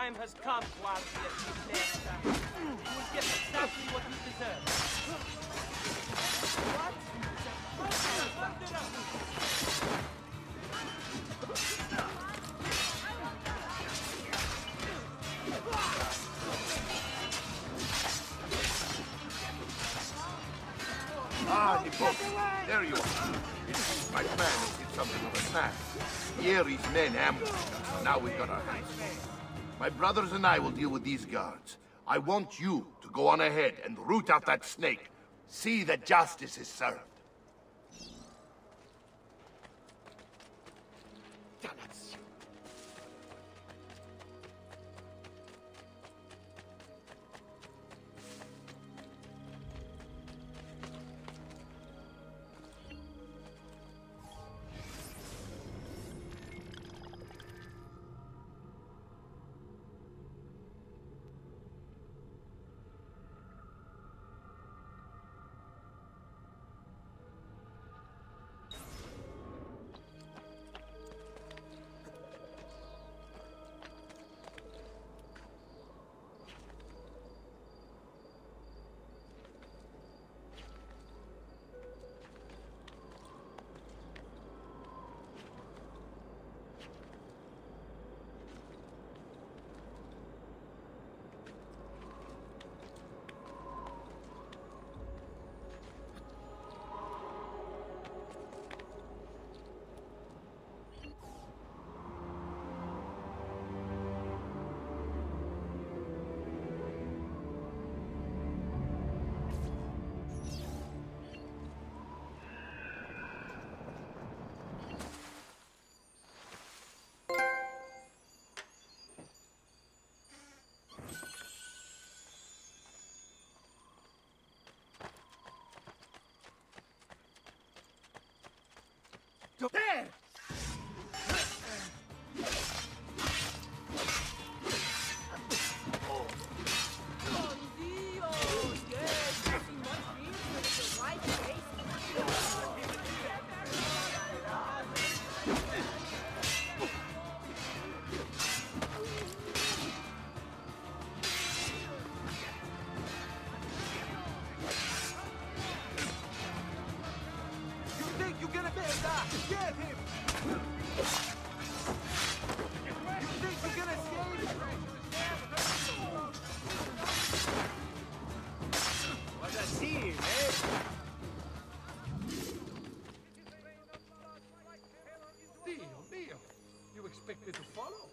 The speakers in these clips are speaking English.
time has come, Sinistra. You will get exactly what you deserve. What? Ah, Nipote. There you are. It seems my plan has something of a snap. Vieri's men ambushed. Now we've got our hands. My brothers and I will deal with these guards. I want you to go on ahead and root out that snake. See that justice is served. There! Expect me to follow?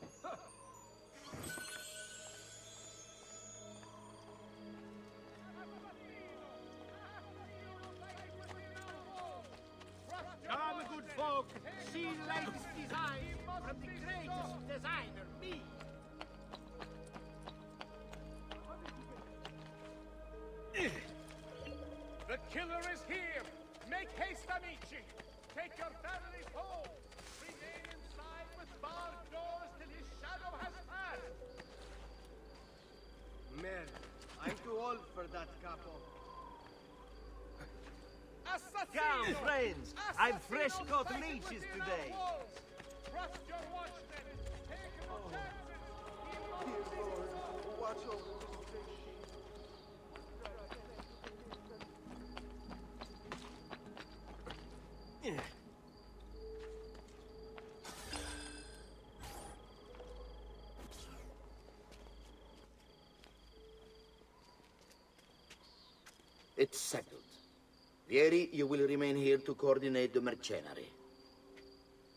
Come, good folk, see latest design from the greatest designer, me. The killer is here! Make haste, amici! Take your families home! Remain inside with barred doors till his shadow has passed! Man, I'm too old for that, capo. Assassino! Come, friends, I've fresh caught leeches today. Trust your watchmen! Take no chances! He must Watch over It's settled. Vieri, you will remain here to coordinate the mercenary.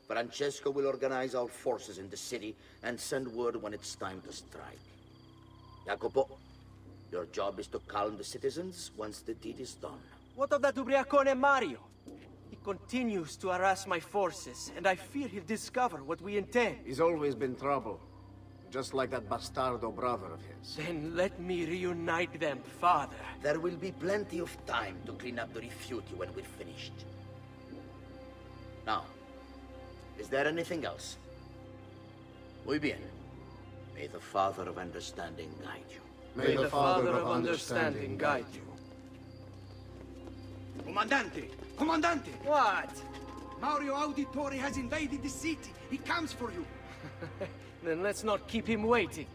Francesco will organize our forces in the city and send word when it's time to strike. Jacopo, your job is to calm the citizens once the deed is done. What of that Ubriacone Mario? He continues to harass my forces, and I fear he'll discover what we intend. He's always been trouble. Just like that bastardo brother of his. Then let me reunite them, father. There will be plenty of time to clean up the rifiuti when we're finished. Now, is there anything else? Muy bien. May the Father of Understanding guide you. May the Father of Understanding guide you. Comandante! Comandante! What? Mario Auditore has invaded the city. He comes for you. Then let's not keep him waiting.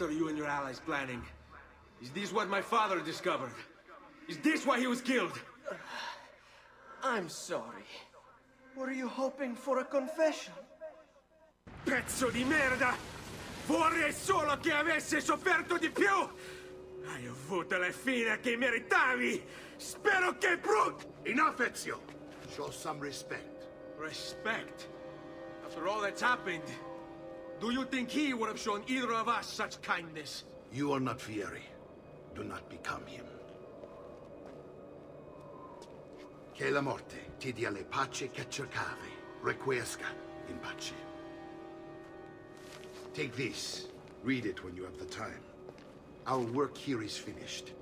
What are you and your allies planning? Is this what my father discovered? Is this why he was killed? I'm sorry. Were you hoping for a confession? Pezzo di merda! Vorrei solo che avesse sofferto di più! Hai avuto la fine che meritavi! Spero che Brooke... Enough, Ezio! Show some respect. Respect? After all that's happened, do you think he would have shown either of us such kindness? You are not Vieri. Do not become him. Che la morte ti dia le pace che cercavi. Requiescat in pace. Take this. Read it when you have the time. Our work here is finished.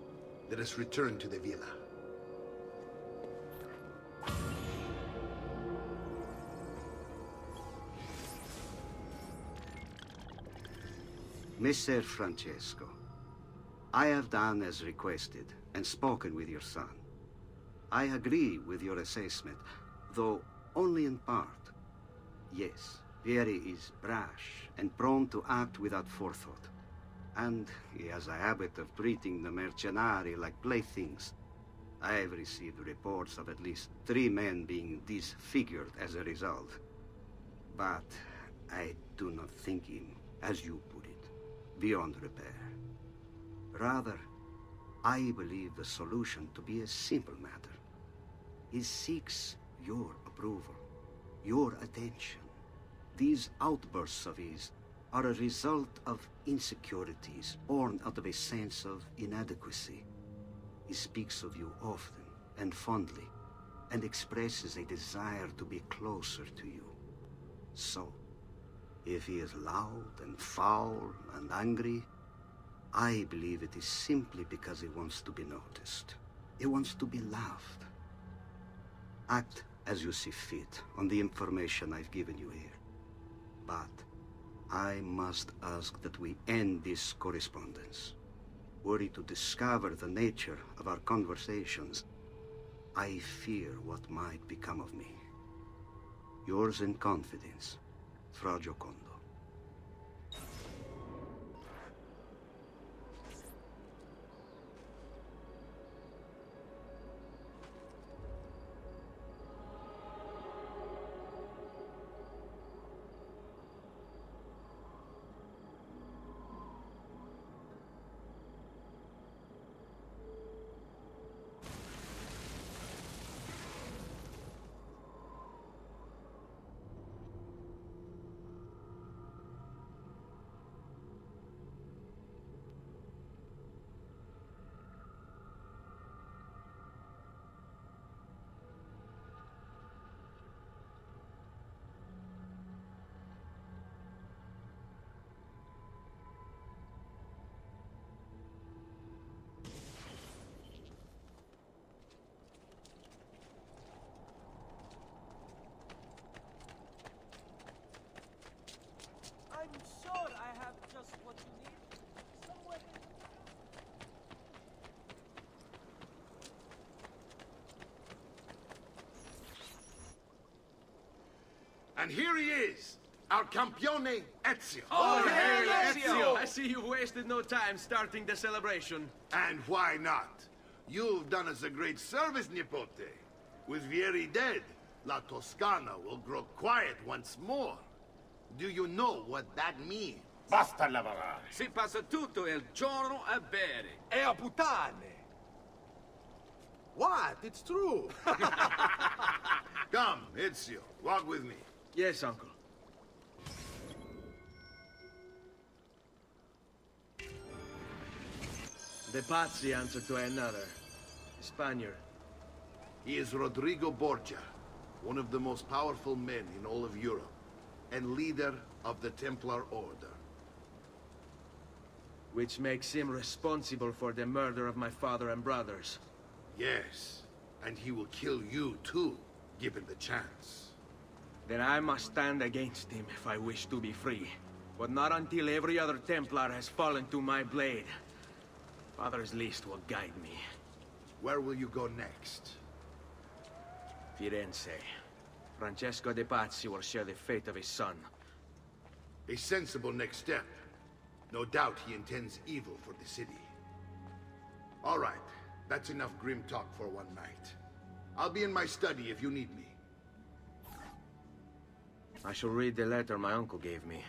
Let us return to the villa. Messer Francesco, I have done as requested and spoken with your son. I agree with your assessment, though only in part. Yes, Vieri is brash and prone to act without forethought. And he has a habit of treating the mercenari like playthings. I have received reports of at least three men being disfigured as a result. But I do not think him, as you beyond repair. Rather, I believe the solution to be a simple matter. He seeks your approval, your attention. These outbursts of his are a result of insecurities born out of a sense of inadequacy. He speaks of you often and fondly, and expresses a desire to be closer to you. So, if he is loud and foul and angry, I believe it is simply because he wants to be noticed. He wants to be loved. Act as you see fit on the information I've given you here. But I must ask that we end this correspondence. Were to discover the nature of our conversations, I fear what might become of me. Yours in confidence, fra Gioconda. And here he is, our campione Ezio. Oh, oh hey, Ezio! I see you've wasted no time starting the celebration. And why not? You've done us a great service, Nipote. With Vieri dead, La Toscana will grow quiet once more. Do you know what that means? Basta lavorare. Si passa tutto il giorno a bere. E a puttane! What? It's true! Come, Ezio, walk with me. Yes, uncle. The Pazzi answer to another. A Spaniard. He is Rodrigo Borgia, one of the most powerful men in all of Europe, and leader of the Templar Order. Which makes him responsible for the murder of my father and brothers. Yes, and he will kill you too, given the chance. Then I must stand against him if I wish to be free. But not until every other Templar has fallen to my blade. Father's list will guide me. Where will you go next? Firenze. Francesco de Pazzi will share the fate of his son. A sensible next step. No doubt he intends evil for the city. All right, that's enough grim talk for one night. I'll be in my study if you need me. I shall read the letter my uncle gave me.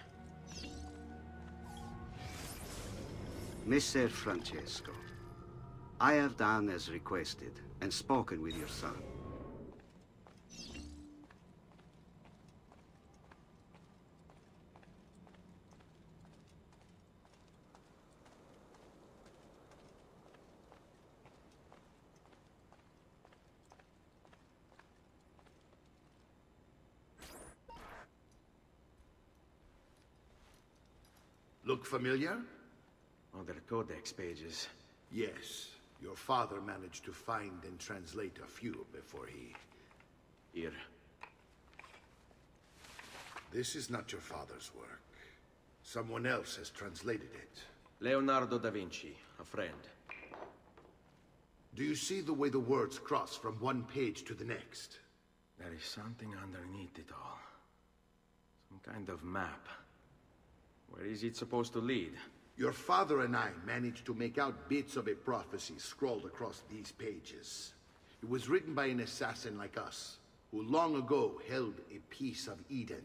Messer Francesco, I have done as requested and spoken with your son. Look familiar? Oh, On they're codex pages. Yes. Your father managed to find and translate a few before he... Here. This is not your father's work. Someone else has translated it. Leonardo da Vinci, a friend. Do you see the way the words cross from one page to the next? There is something underneath it all. Some kind of map. Where is it supposed to lead? Your father and I managed to make out bits of a prophecy scrawled across these pages. It was written by an assassin like us, who long ago held a piece of Eden.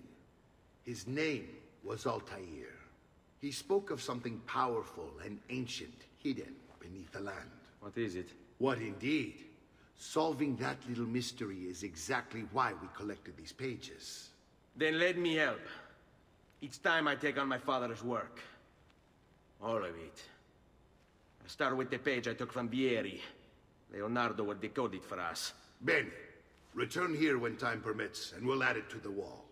His name was Altair. He spoke of something powerful and ancient hidden beneath the land. What is it? What indeed? Solving that little mystery is exactly why we collected these pages. Then let me help. Each time I take on my father's work. All of it. I start with the page I took from Vieri. Leonardo will decode it for us. Ben, Return here when time permits, and we'll add it to the wall.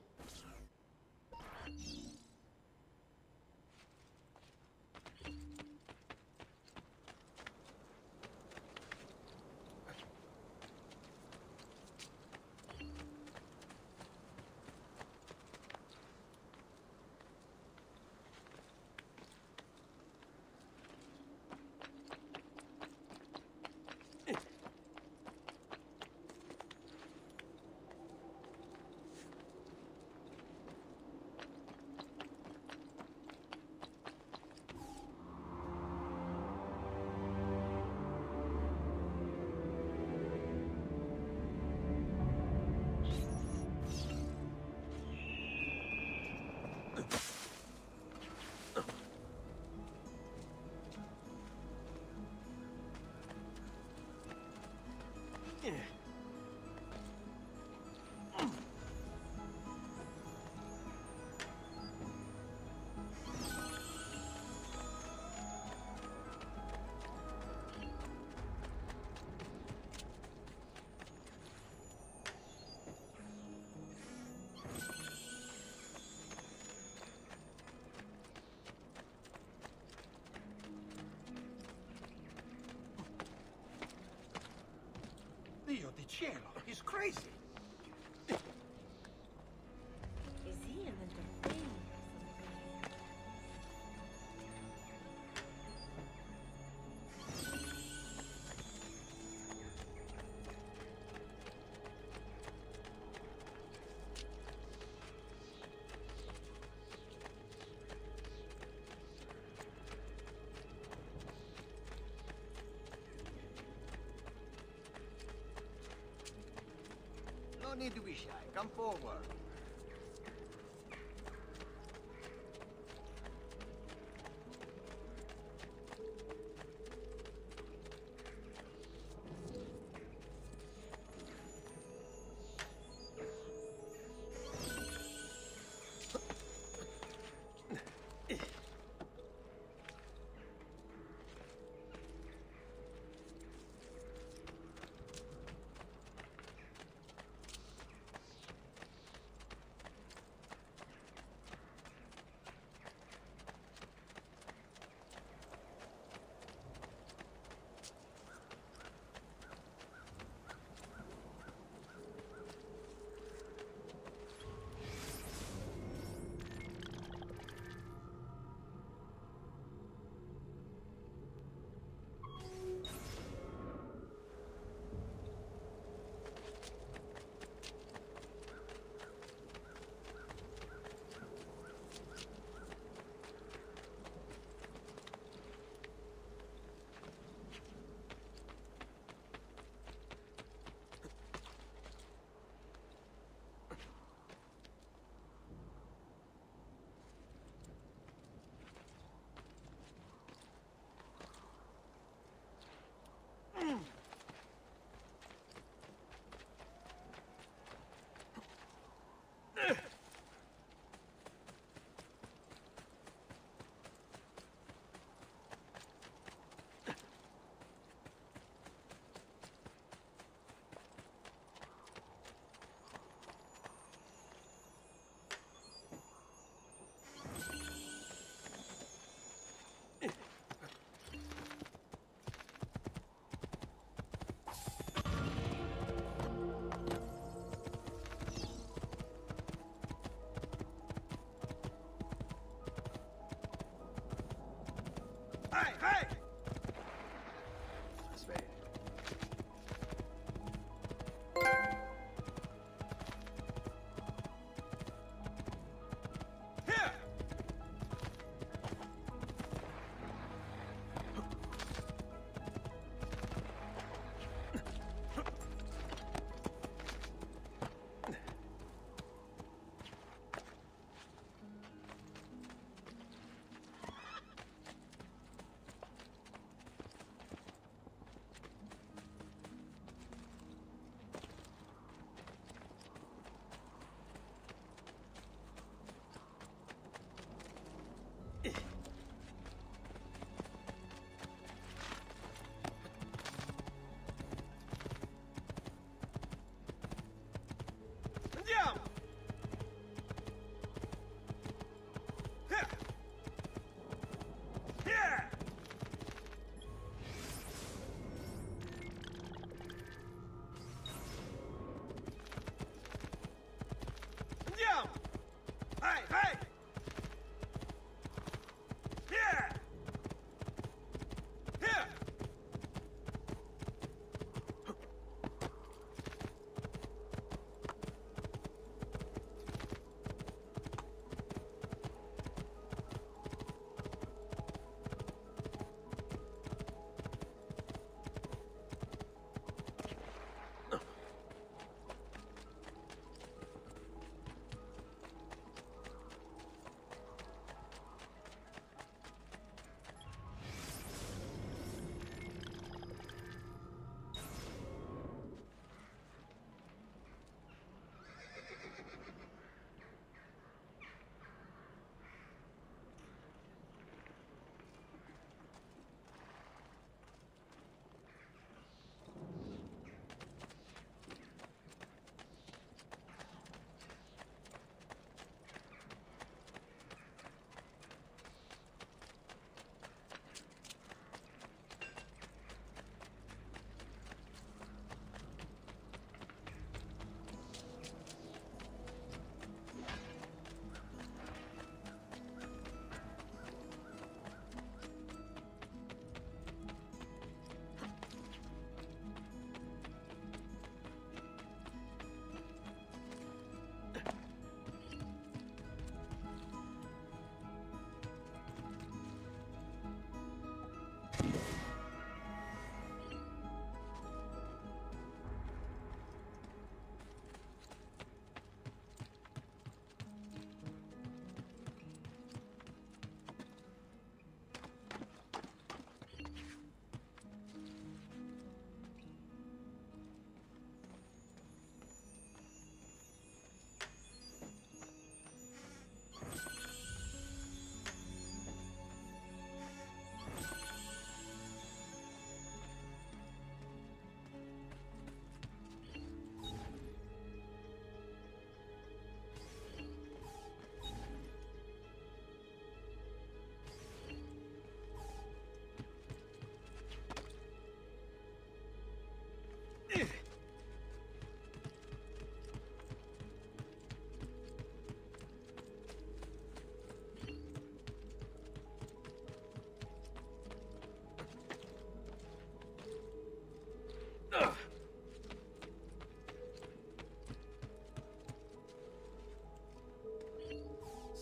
Cielo, he's crazy. No need to be shy. Come forward. Mm. Hey, hey!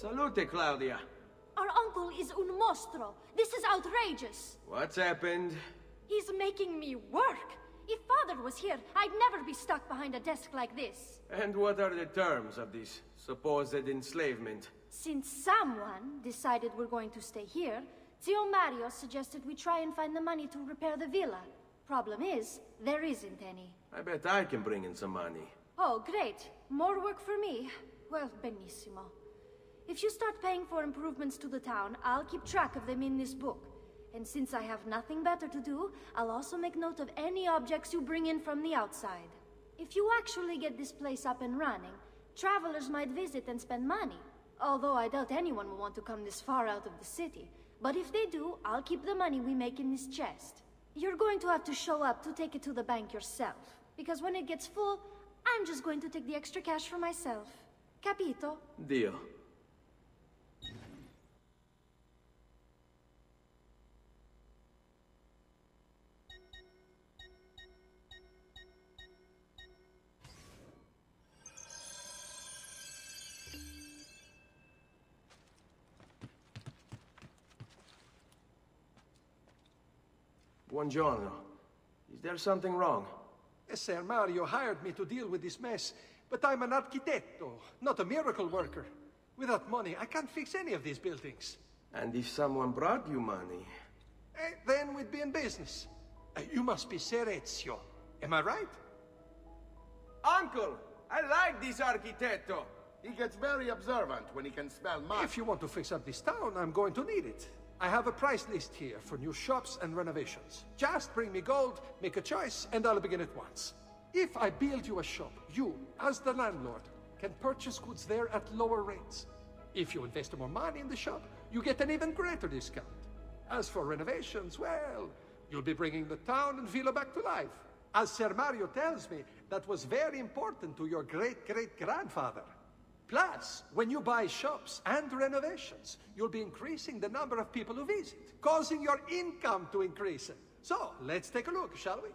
Salute, Claudia. Our uncle is un mostro. This is outrageous. What's happened? He's making me work. If father was here, I'd never be stuck behind a desk like this. And what are the terms of this supposed enslavement? Since someone decided we're going to stay here, Zio Mario suggested we try and find the money to repair the villa. Problem is, there isn't any. I bet I can bring in some money. Oh, great. More work for me. Well, benissimo. If you start paying for improvements to the town, I'll keep track of them in this book. And since I have nothing better to do, I'll also make note of any objects you bring in from the outside. If you actually get this place up and running, travelers might visit and spend money. Although I doubt anyone will want to come this far out of the city. But if they do, I'll keep the money we make in this chest. You're going to have to show up to take it to the bank yourself. Because when it gets full, I'm just going to take the extra cash for myself. Capito? Deal. Buongiorno. Is there something wrong? Ser Mario hired me to deal with this mess, but I'm an architetto, not a miracle worker. Without money, I can't fix any of these buildings. And if someone brought you money? Eh, then we'd be in business. Uh, you must be Ser Ezio. Am I right? Uncle! I like this architetto! He gets very observant when he can smell mud. If you want to fix up this town, I'm going to need it. I have a price list here for new shops and renovations. Just bring me gold, make a choice, and I'll begin at once. If I build you a shop, you, as the landlord, can purchase goods there at lower rates. If you invest more money in the shop, you get an even greater discount. As for renovations, well, you'll be bringing the town and villa back to life. As Ser Mario tells me, that was very important to your great-great-grandfather. Plus, when you buy shops and renovations, you'll be increasing the number of people who visit, causing your income to increase. So, let's take a look, shall we?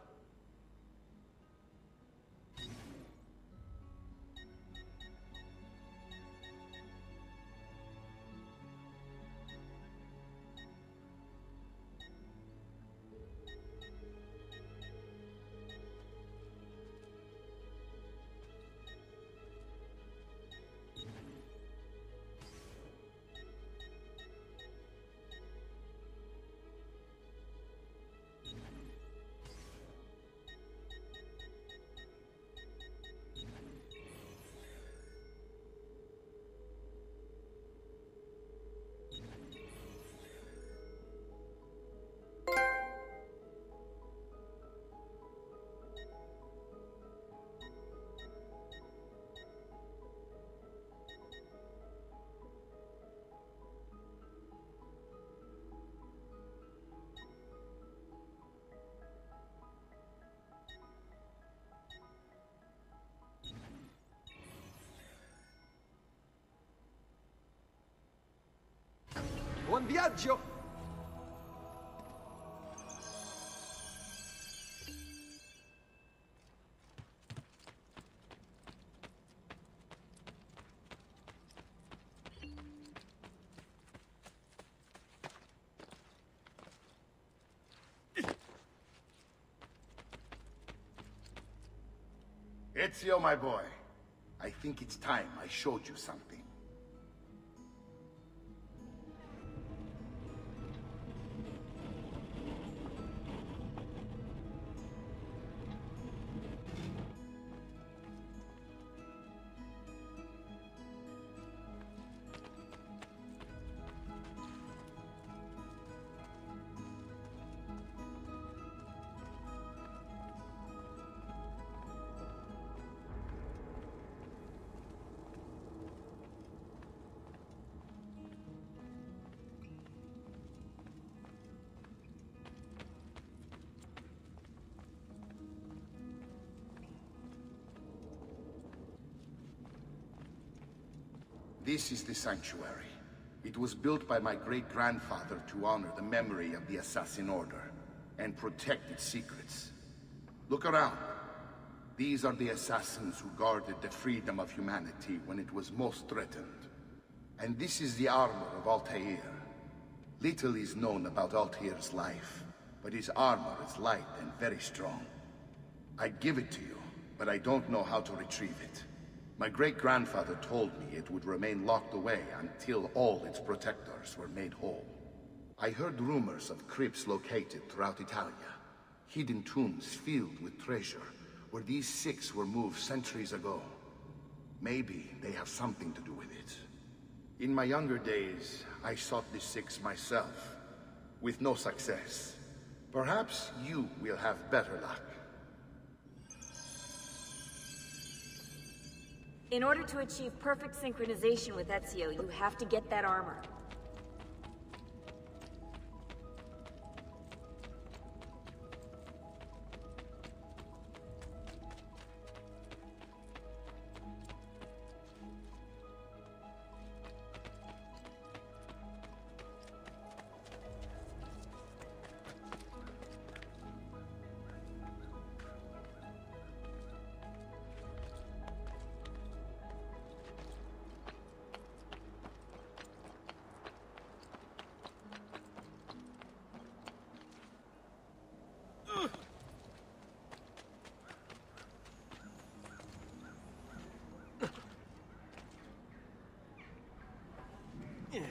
Buon viaggio! Ezio, my boy. I think it's time I showed you something. This is the sanctuary. It was built by my great-grandfather to honor the memory of the Assassin Order and protect its secrets. Look around. These are the assassins who guarded the freedom of humanity when it was most threatened. And this is the armor of Altair. Little is known about Altair's life, but his armor is light and very strong. I'd give it to you, but I don't know how to retrieve it. My great-grandfather told me it would remain locked away until all its protectors were made whole. I heard rumors of crypts located throughout Italia. Hidden tombs filled with treasure, where these six were moved centuries ago. Maybe they have something to do with it. In my younger days, I sought the six myself, with no success. Perhaps you will have better luck. In order to achieve perfect synchronization with Ezio, you have to get that armor. 人。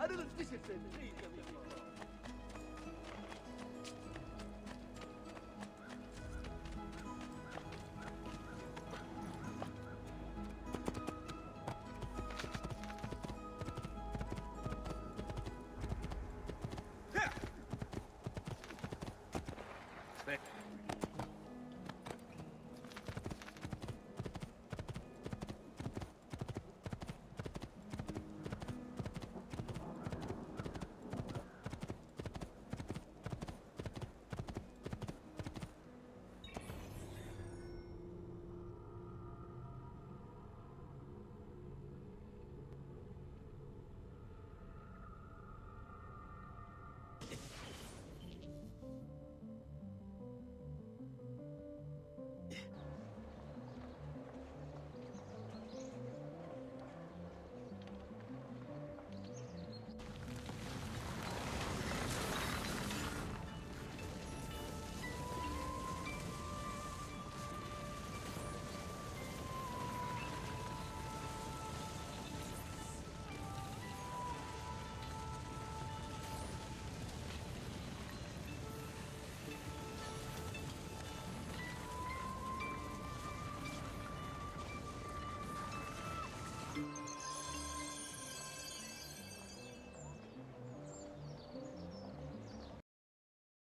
انا لو تشتري